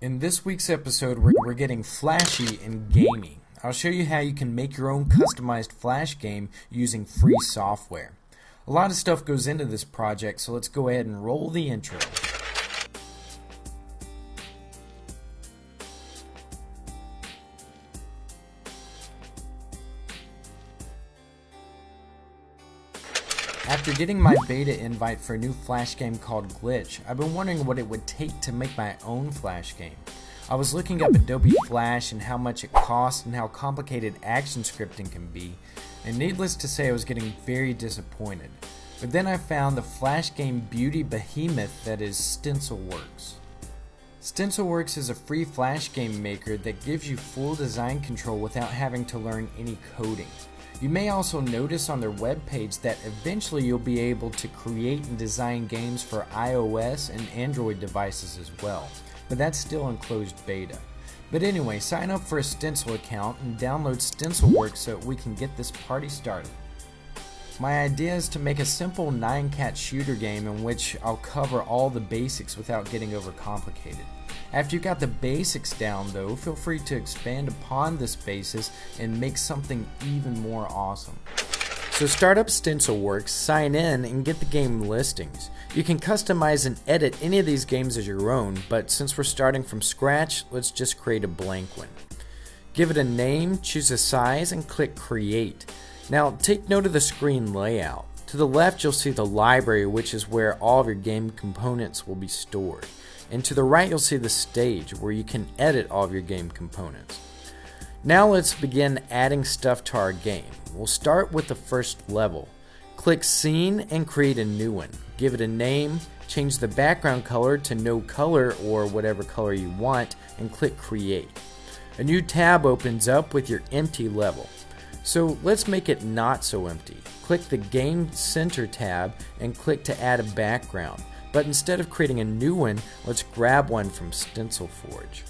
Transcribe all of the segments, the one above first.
In this week's episode, we're, we're getting flashy in gaming. I'll show you how you can make your own customized Flash game using free software. A lot of stuff goes into this project, so let's go ahead and roll the intro. After getting my beta invite for a new Flash game called Glitch, I've been wondering what it would take to make my own Flash game. I was looking up Adobe Flash and how much it costs and how complicated action scripting can be, and needless to say I was getting very disappointed. But then I found the Flash game beauty behemoth that is Stencylworks. Stencylworks is a free Flash game maker that gives you full design control without having to learn any coding. You may also notice on their webpage that eventually you'll be able to create and design games for iOS and Android devices as well, but that's still in closed beta. But anyway, sign up for a Stencyl account and download Stencylworks so we can get this party started. My idea is to make a simple Nyan Cat shooter game in which I'll cover all the basics without getting overcomplicated. After you've got the basics down though, feel free to expand upon this basis and make something even more awesome. So start up Stencylworks, sign in, and get the game listings. You can customize and edit any of these games as your own, but since we're starting from scratch, let's just create a blank one. Give it a name, choose a size, and click Create. Now take note of the screen layout. To the left you'll see the library which is where all of your game components will be stored. And to the right you'll see the stage where you can edit all of your game components. Now let's begin adding stuff to our game. We'll start with the first level. Click Scene and create a new one. Give it a name, change the background color to no color or whatever color you want, and click Create. A new tab opens up with your empty level. So let's make it not so empty. Click the Game Center tab and click to add a background. But instead of creating a new one, let's grab one from Stencyl Forge.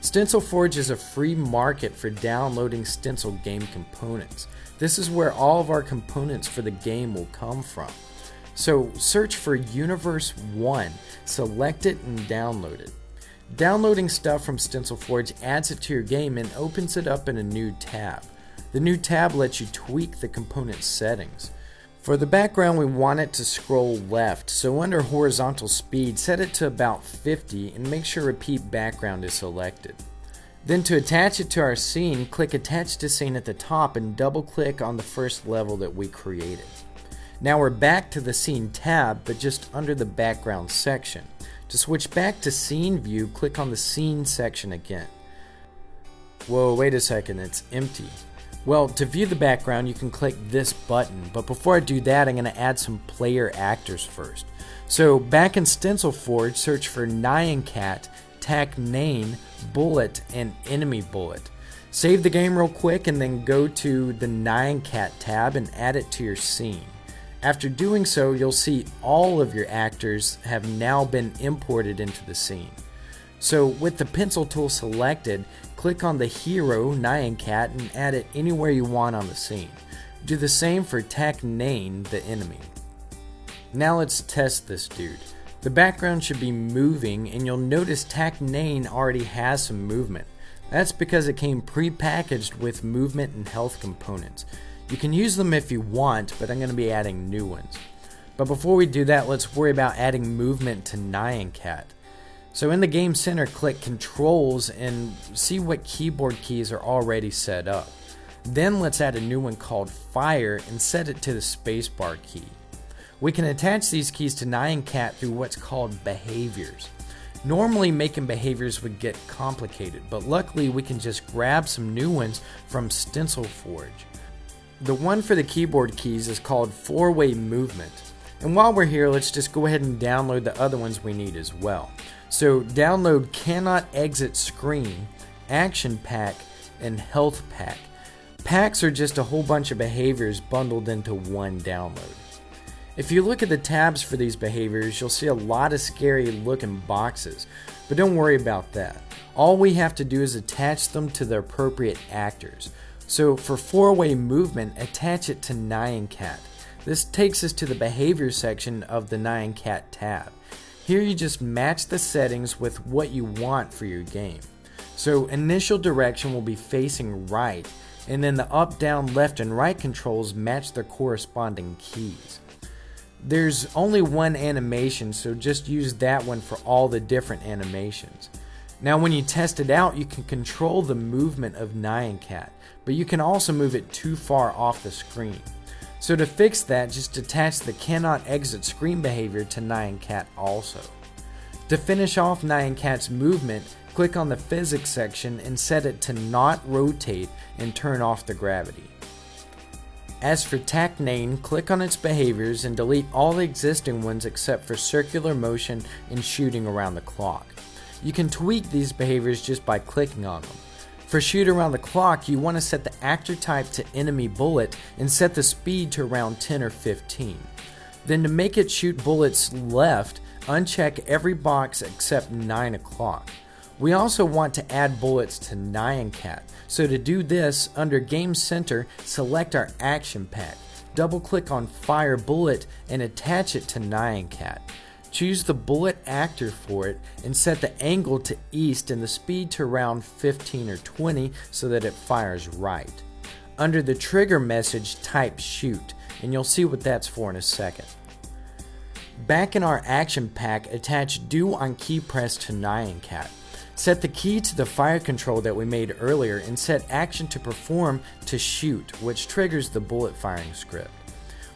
Stencyl Forge is a free market for downloading Stencyl game components. This is where all of our components for the game will come from. So search for Universe 1, select it and download it. Downloading stuff from Stencyl Forge adds it to your game and opens it up in a new tab. The new tab lets you tweak the component settings. For the background we want it to scroll left, so under horizontal speed set it to about 50 and make sure repeat background is selected. Then to attach it to our scene, click attach to scene at the top and double click on the first level that we created. Now we're back to the scene tab but just under the background section. To switch back to scene view, click on the scene section again. Whoa, wait a second, it's empty. Well, to view the background, you can click this button, but before I do that, I'm going to add some player actors first. So, back in Stencyl Forge, search for Nyan Cat, Tac Nayn, Bullet, and Enemy Bullet. Save the game real quick and then go to the Nyan Cat tab and add it to your scene. After doing so, you'll see all of your actors have now been imported into the scene. So with the pencil tool selected, click on the hero Nyan Cat and add it anywhere you want on the scene. Do the same for Tac Nayn, the enemy. Now let's test this dude. The background should be moving and you'll notice Tac Nayn already has some movement. That's because it came pre-packaged with movement and health components. You can use them if you want, but I'm going to be adding new ones. But before we do that, let's worry about adding movement to Nyan Cat. So in the Game Center, click Controls and see what keyboard keys are already set up. Then let's add a new one called Fire and set it to the spacebar key. We can attach these keys to Nyan Cat through what's called behaviors. Normally making behaviors would get complicated, but luckily we can just grab some new ones from Stencyl Forge. The one for the keyboard keys is called four way movement. And while we're here, let's just go ahead and download the other ones we need as well. So download cannot exit screen, action pack, and health pack. Packs are just a whole bunch of behaviors bundled into one download. If you look at the tabs for these behaviors, you'll see a lot of scary looking boxes, but don't worry about that. All we have to do is attach them to the appropriate actors. So for four-way movement, attach it to Nyan Cat. This takes us to the behavior section of the Nyan Cat tab. Here you just match the settings with what you want for your game. So initial direction will be facing right, and then the up, down, left, and right controls match their corresponding keys. There's only one animation, so just use that one for all the different animations. Now, when you test it out, you can control the movement of Nyan Cat, but you can also move it too far off the screen. So to fix that, just attach the cannot exit screen behavior to Nyan Cat also. To finish off Nyan Cat's movement, click on the physics section and set it to not rotate and turn off the gravity. As for Tac Nayn, click on its behaviors and delete all the existing ones except for circular motion and shooting around the clock. You can tweak these behaviors just by clicking on them. For shoot around the clock, you want to set the actor type to enemy bullet and set the speed to around 10 or 15. Then to make it shoot bullets left, uncheck every box except 9 o'clock. We also want to add bullets to Nyan Cat. So to do this, under Game Center, select our action pack. Double click on Fire Bullet and attach it to Nyan Cat. Choose the bullet actor for it and set the angle to east and the speed to around 15 or 20 so that it fires right. Under the trigger message, type shoot, and you'll see what that's for in a second. Back in our action pack, attach do on key press to Nyan Cat. Set the key to the fire control that we made earlier and set action to perform to shoot, which triggers the bullet firing script.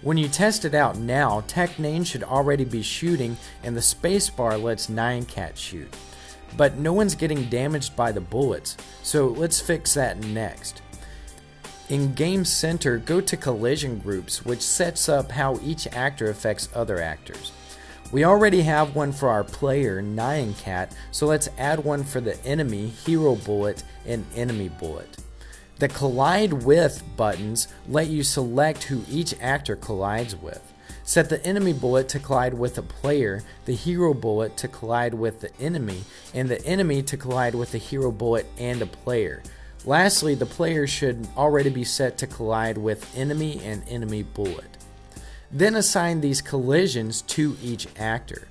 When you test it out now, Tac Nayn should already be shooting and the spacebar lets Nyan Cat shoot. But no one's getting damaged by the bullets, so let's fix that next. In Game Center, go to Collision Groups, which sets up how each actor affects other actors. We already have one for our player, Nyan Cat, so let's add one for the enemy, Hero Bullet, and Enemy Bullet. The collide with buttons let you select who each actor collides with. Set the enemy bullet to collide with a player, the hero bullet to collide with the enemy, and the enemy to collide with the hero bullet and a player. Lastly, the player should already be set to collide with enemy and enemy bullet. Then assign these collisions to each actor.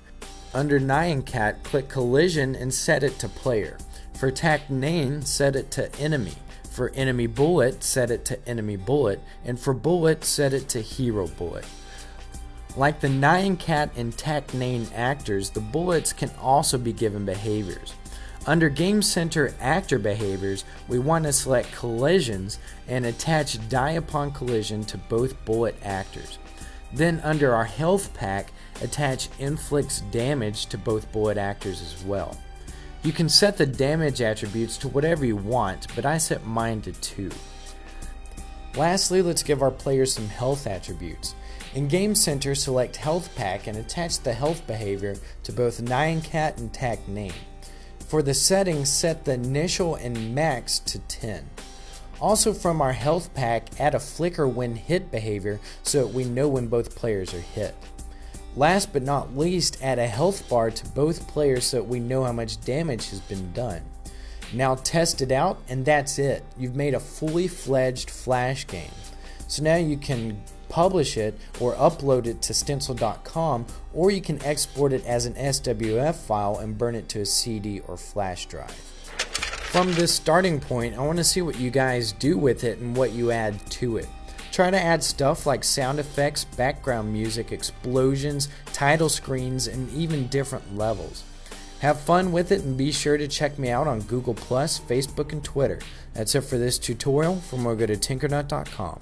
Under Nyan Cat, click collision and set it to player. For Tac Nayn, set it to enemy. For enemy bullet, set it to enemy bullet, and for bullet, set it to hero bullet. Like the Nyan Cat and Tac Nayn actors, the bullets can also be given behaviors. Under Game Center Actor Behaviors, we want to select collisions and attach die upon collision to both bullet actors. Then under our health pack, attach inflicts damage to both bullet actors as well. You can set the damage attributes to whatever you want, but I set mine to 2. Lastly, let's give our players some health attributes. In Game Center, select Health Pack and attach the health behavior to both Nyan Cat and Tac Nayn. For the settings, set the initial and max to 10. Also from our health pack, add a flicker when hit behavior so that we know when both players are hit. Last but not least, add a health bar to both players so we know how much damage has been done. Now test it out, and that's it. You've made a fully fledged Flash game. So now you can publish it or upload it to stencyl.com, or you can export it as an SWF file and burn it to a CD or flash drive. From this starting point, I want to see what you guys do with it and what you add to it. Try to add stuff like sound effects, background music, explosions, title screens, and even different levels. Have fun with it and be sure to check me out on Google, Plus, Facebook, and Twitter. That's it for this tutorial. For more, go to tinkernut.com.